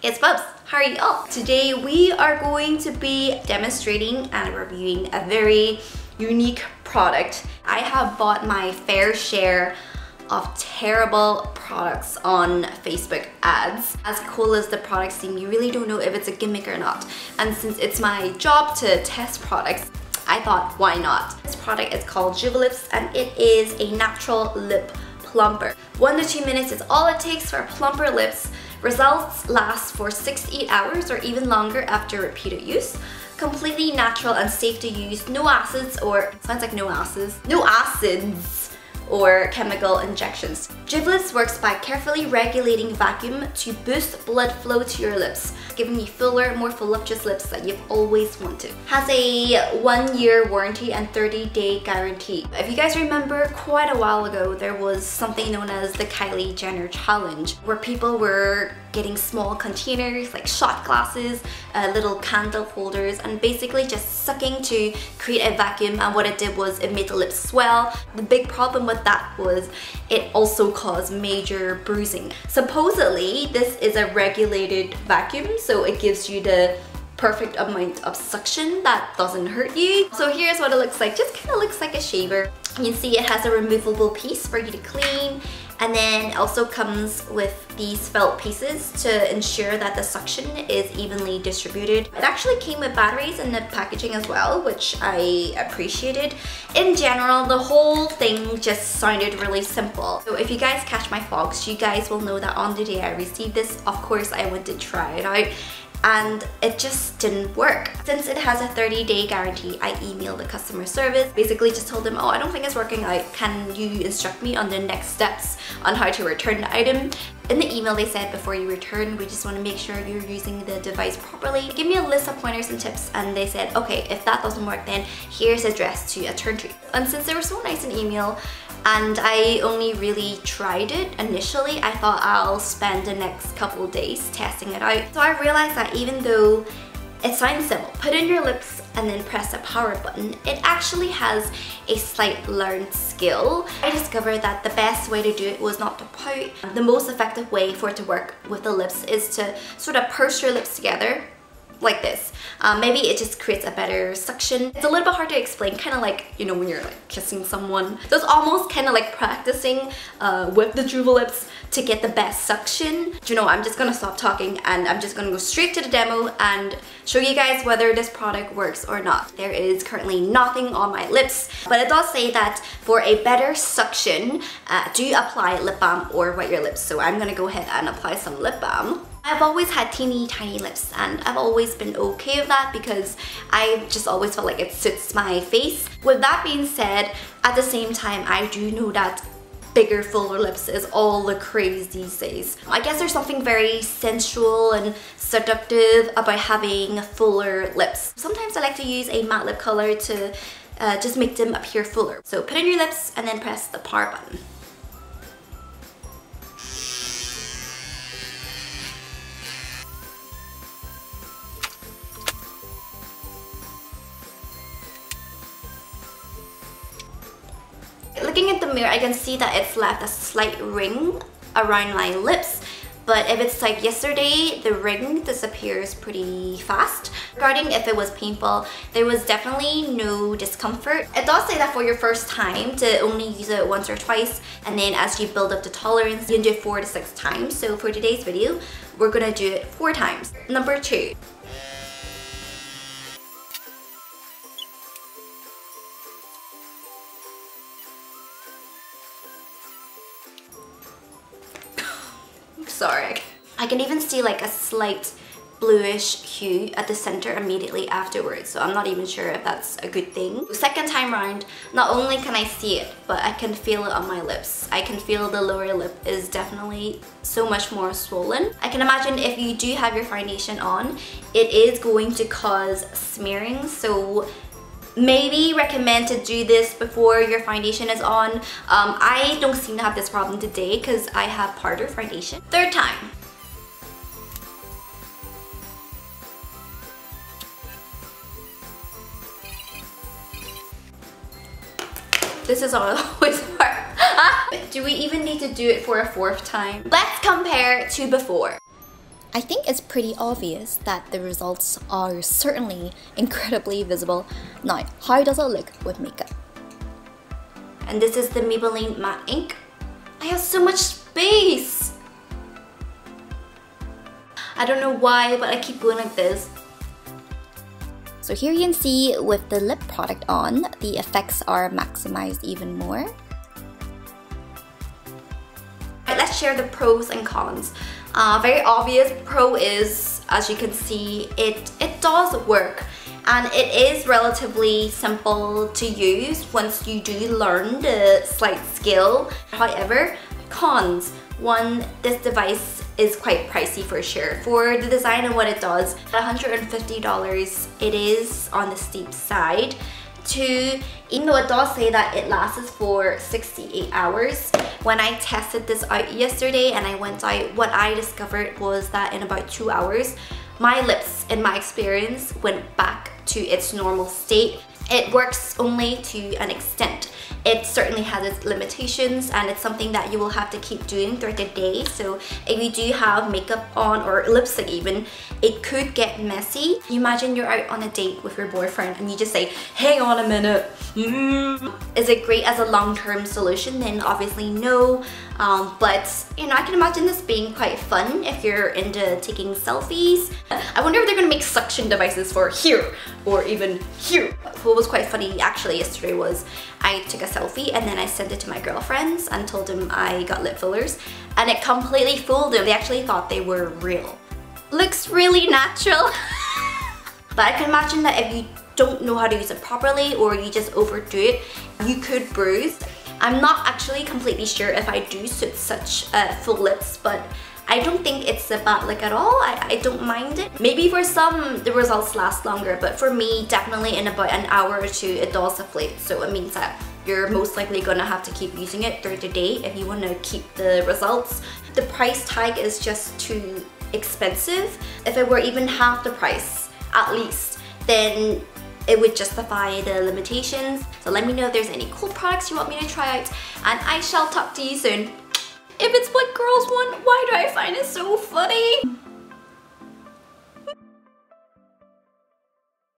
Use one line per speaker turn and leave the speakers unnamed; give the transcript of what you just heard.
it's Bubz. How are you all? Today we are going to be demonstrating and reviewing a very unique product. I have bought my fair share of terrible products on Facebook ads. As cool as the products seem, you really don't know if it's a gimmick or not. And since it's my job to test products, I thought, why not? This product is called Juvalips and it is a natural lip plumper. One to two minutes is all it takes for plumper lips Results last for 6 to 8 hours or even longer after repeated use. Completely natural and safe to use, no acids or, sounds like no acids, no acids or chemical injections. Juvalips works by carefully regulating vacuum to boost blood flow to your lips, giving you fuller, more voluptuous lips that you've always wanted. Has a one year warranty and 30 day guarantee. If you guys remember quite a while ago, there was something known as the Kylie Jenner Challenge, where people were getting small containers like shot glasses, uh, little candle holders and basically just sucking to create a vacuum and what it did was it made the lips swell. The big problem with that was it also caused major bruising. Supposedly this is a regulated vacuum so it gives you the perfect amount of suction that doesn't hurt you. So here's what it looks like. Just kind of looks like a shaver. You can see it has a removable piece for you to clean and then also comes with these felt pieces to ensure that the suction is evenly distributed. It actually came with batteries in the packaging as well, which I appreciated. In general, the whole thing just sounded really simple. So if you guys catch my vlogs, you guys will know that on the day I received this, of course I went to try it out and it just didn't work. Since it has a 30 day guarantee, I emailed the customer service, basically just told them, oh, I don't think it's working out. Can you instruct me on the next steps on how to return the item? In the email they said before you return, we just want to make sure you're using the device properly. Give me a list of pointers and tips and they said, okay, if that doesn't work then here's the address to turn to. And since they were so nice in email, and I only really tried it initially. I thought I'll spend the next couple days testing it out. So I realized that even though it sounds simple, put in your lips and then press the power button, it actually has a slight learned skill. I discovered that the best way to do it was not to pout. The most effective way for it to work with the lips is to sort of purse your lips together like this. Um, maybe it just creates a better suction. It's a little bit hard to explain, kind of like, you know, when you're like kissing someone. So it's almost kind of like practicing uh, with the Juvalips to get the best suction. Do you know, I'm just gonna stop talking and I'm just gonna go straight to the demo and show you guys whether this product works or not. There is currently nothing on my lips, but it does say that for a better suction, uh, do you apply lip balm or wet your lips. So I'm gonna go ahead and apply some lip balm. I've always had teeny tiny lips and I've always been okay with that because I just always felt like it suits my face. With that being said, at the same time, I do know that bigger, fuller lips is all the craze these days. I guess there's something very sensual and seductive about having fuller lips. Sometimes I like to use a matte lip color to uh, just make them appear fuller. So put in your lips and then press the power button. Looking at the mirror, I can see that it's left a slight ring around my lips but if it's like yesterday, the ring disappears pretty fast. Regarding if it was painful, there was definitely no discomfort. It does say that for your first time to only use it once or twice and then as you build up the tolerance, you can do it four to six times. So for today's video, we're gonna do it four times. Number two, I can even see like a slight bluish hue at the center immediately afterwards so I'm not even sure if that's a good thing. Second time round, not only can I see it but I can feel it on my lips. I can feel the lower lip is definitely so much more swollen. I can imagine if you do have your foundation on, it is going to cause smearing so maybe recommend to do this before your foundation is on. Um, I don't seem to have this problem today because I have harder foundation. Third time. This is always hard. do we even need to do it for a fourth time? Let's compare to before. I think it's pretty obvious that the results are certainly incredibly visible. Now, how does it look with makeup? And this is the Maybelline Matte Ink. I have so much space! I don't know why, but I keep going like this. So here you can see with the lip product on, the effects are maximized even more. let's share the pros and cons. Uh, very obvious pro is, as you can see, it, it does work and it is relatively simple to use once you do learn the slight skill. However, cons. One, this device is quite pricey for sure. For the design and what it does, $150, it is on the steep side. Two, even though it does say that it lasts for 68 hours, when I tested this out yesterday and I went out, what I discovered was that in about two hours, my lips, in my experience, went back to its normal state. It works only to an extent. It certainly has its limitations and it's something that you will have to keep doing throughout the day. So if you do have makeup on or lipstick even, it could get messy. Imagine you're out on a date with your boyfriend and you just say, hang on a minute. Mm. Is it great as a long-term solution? Then obviously no. Um, but you know, I can imagine this being quite fun if you're into taking selfies. I wonder if they're gonna make suction devices for here or even here. What was quite funny actually yesterday was I took a selfie and then I sent it to my girlfriends and told them I got lip fillers and it completely fooled them. They actually thought they were real. Looks really natural. but I can imagine that if you don't know how to use it properly or you just overdo it, you could bruise. I'm not actually completely sure if I do such uh, full lips, but I don't think it's a bad look at all. I, I don't mind it. Maybe for some, the results last longer, but for me, definitely in about an hour or two, it does deflate. So it means that you're most likely gonna have to keep using it through the day if you wanna keep the results. The price tag is just too expensive. If it were even half the price, at least, then it would justify the limitations. So let me know if there's any cool products you want me to try out and I shall talk to you soon. If it's what girls want, why do I find it so funny?